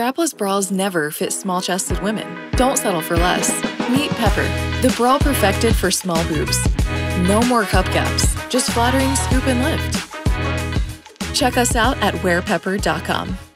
Strapless bras never fit small chested women. Don't settle for less. Meet Pepper, the bra perfected for small boobs. No more cup gaps, just flattering scoop and lift. Check us out at wearpepper.com.